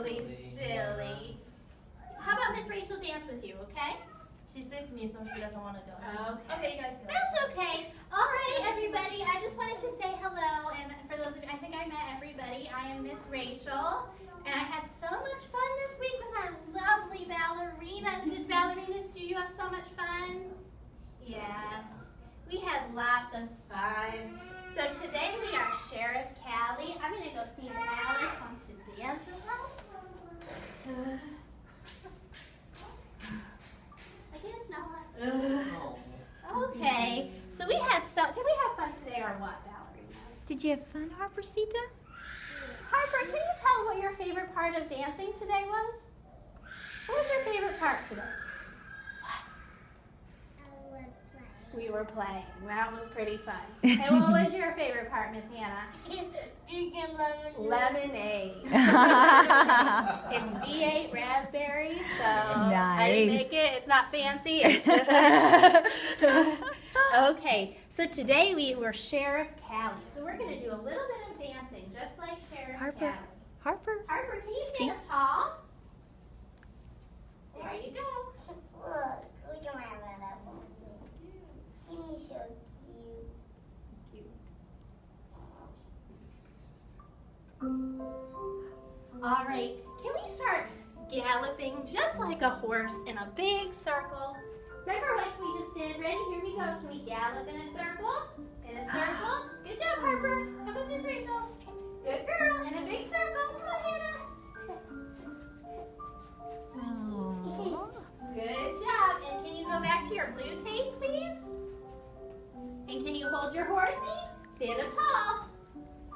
really silly. How about Miss Rachel dance with you, okay? She says to me so she doesn't want to go. Okay. Okay, you guys go. That's okay. All right, everybody. I just wanted to say hello, and for those of you, I think I met everybody. I am Miss Rachel, and I had so much fun this week with our lovely ballerinas. Did ballerinas? Do you have so much fun? Yes. We had lots of fun. So today we are Sheriff Callie. I'm gonna go see if Alice wants to dance with us. I guess not. Oh. Okay, so we had so, did we have fun today or what, ballerinas? Did you have fun, Harpersita? Harper, can you tell what your favorite part of dancing today was? What was your favorite part today? We were playing. That was pretty fun. and what was your favorite part, Miss Hannah? Lemonade. Lemonade. it's V8 raspberry, so I didn't make it. It's not fancy. It's just okay, so today we were Sheriff Callie. So we're going to do a little bit of dancing, just like Sheriff Harper. Callie. Harper? Harper, can you stand Steve? up tall? There you go. All right, can we start galloping just like a horse in a big circle? Remember what we just did? Ready? Here we go. Can we gallop in a circle? In a circle. Good job, Harper. How about Miss Rachel? Good girl. In a big circle. Come on, Hannah. Good job. And can you go back to your blue tape, please? And can you hold your horsey? Stand up tall.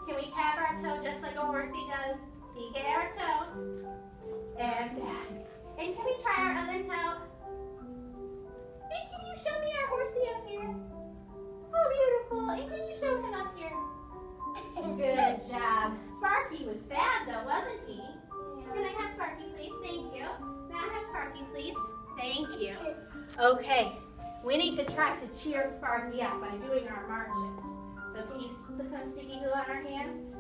Can we tap our toe just like a horsey does? Peek our toe. And back. And can we try our other toe? And can you show me our horsey up here? Oh, beautiful. And can you show him up here? Good job. Sparky was sad though, wasn't he? Can I have Sparky, please? Thank you. May I have Sparky, please? Thank you. Okay, we need to try to cheer Sparky up by doing our marches. So can you put some sticky glue on our hands?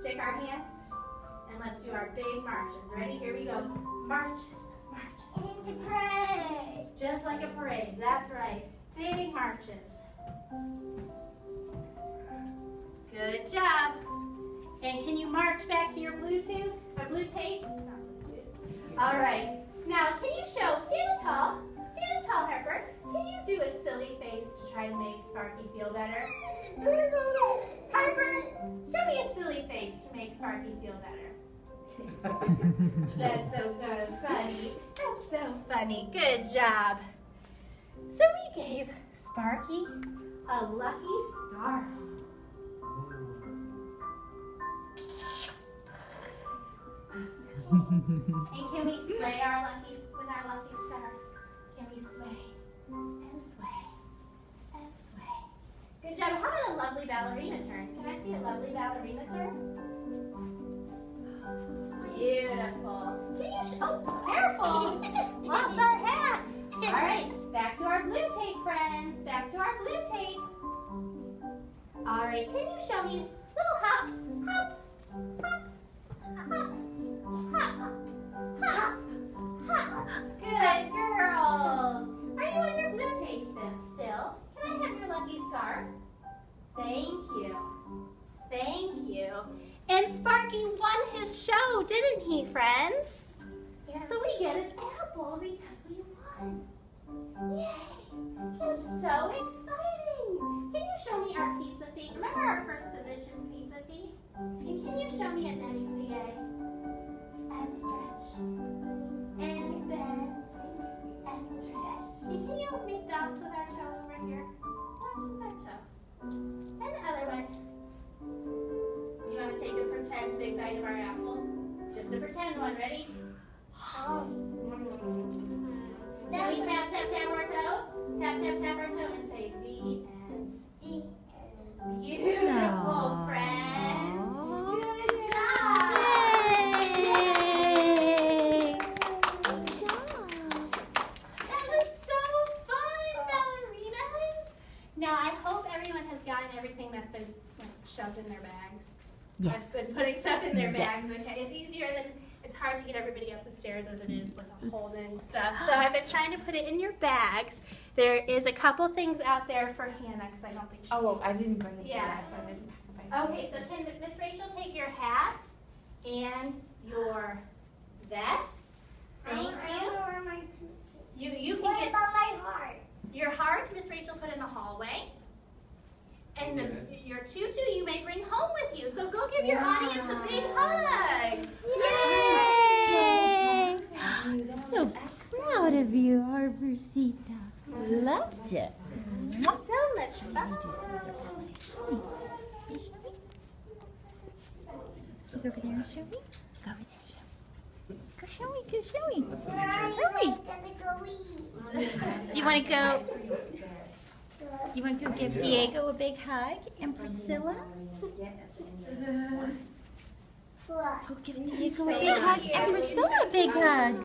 Stick our hands? And let's do our big marches. Ready? Here we go. Marches, marches. And pray. Just like a parade. That's right. Big marches. Good job. And can you march back to your Bluetooth or blue tape? Not Bluetooth. All right. Now, can you show Santa tall? Santa tall, Harper. Can you do a silly face to try to make Sparky feel better? Harper, show me a silly face to make Sparky feel better. That's so funny. That's so funny. Good job. So we gave Sparky a lucky scarf. And can we sway our lucky with our lucky scarf? Can we sway and sway and sway? Good job. How about a lovely ballerina turn? Can I see a lovely ballerina turn? Beautiful. Can you sh- oh, careful. Lost our hat. All right, back to our blue tape, friends. Back to our blue tape. All right, can you show me little hops? Hop, hop, hop, hop, hop, hop. And Sparky won his show, didn't he, friends? Yeah. So we get an apple because we won. Yay! It's so exciting. Can you show me our pizza feet? Remember our first position pizza feet? And can you show me a demi plie? And stretch. And bend. And stretch. And can you make dots with our toe over here? Dots with our toe. And the other one. A pretend big bite of our apple? Just a pretend one. Ready? Now we tap, tap, tap our toe. Tap, tap, tap our toe and say the end. Beautiful, Aw. friends. Good job. Yay! Good job. That was so fun, ballerinas. Now I hope everyone has gotten everything that's been shoved in their bags. Yes. I've been putting stuff in their Yes. bags. Okay, it's easier than it's hard to get everybody up the stairs as it is with the Holden stuff. So I've been trying to put it in your bags. There is a couple things out there for Hannah because I don't think she. Oh, I didn't bring it. Yeah. so I didn't pack my Okay, so can Miss Rachel take your hat and your vest? Thank I you. don't wear my tutu. You you What can get about my heart? your heart. Miss Rachel put in the hallway. And the, your tutu you may bring home with you. So go give your audience a big hug. Yay! So proud of you, Harpersita. Loved it. So much fun. She's over there. Show me. Go over there. Show me. Go show me. Go are you Hurry. Do you want to go? Do you want to go give Diego a big hug and Priscilla? Go give Diego a big hug and Priscilla a big hug.